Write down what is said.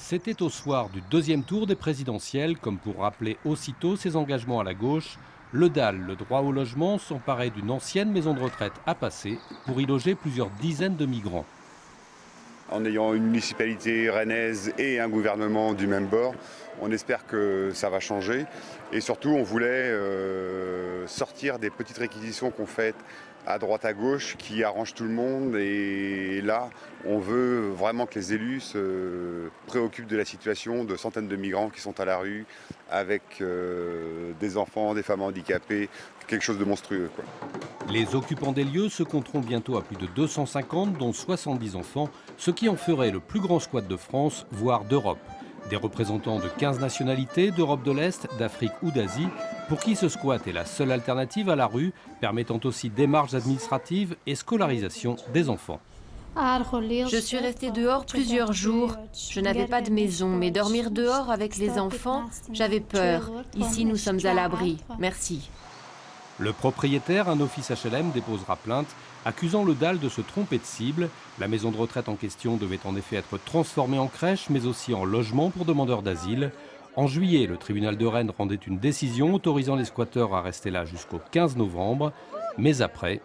C'était au soir du deuxième tour des présidentielles, comme pour rappeler aussitôt ses engagements à la gauche. Le DAL, le droit au logement, s'emparait d'une ancienne maison de retraite à passer pour y loger plusieurs dizaines de migrants. En ayant une municipalité rennaise et un gouvernement du même bord, on espère que ça va changer. Et surtout, on voulait euh, sortir des petites réquisitions qu'on fait à droite à gauche qui arrangent tout le monde. Et là, on veut vraiment que les élus se préoccupent de la situation de centaines de migrants qui sont à la rue avec euh, des enfants, des femmes handicapées, quelque chose de monstrueux. Les occupants des lieux se compteront bientôt à plus de 250, dont 70 enfants, ce qui en ferait le plus grand squat de France, voire d'Europe. Des représentants de 15 nationalités, d'Europe de l'Est, d'Afrique ou d'Asie, pour qui ce squat est la seule alternative à la rue, permettant aussi démarches administratives et scolarisation des enfants. Je suis restée dehors plusieurs jours. Je n'avais pas de maison, mais dormir dehors avec les enfants, j'avais peur. Ici, nous sommes à l'abri. Merci. Le propriétaire, un office HLM, déposera plainte, accusant le DAL de se tromper de cible. La maison de retraite en question devait en effet être transformée en crèche, mais aussi en logement pour demandeurs d'asile. En juillet, le tribunal de Rennes rendait une décision autorisant les squatteurs à rester là jusqu'au 15 novembre. Mais après,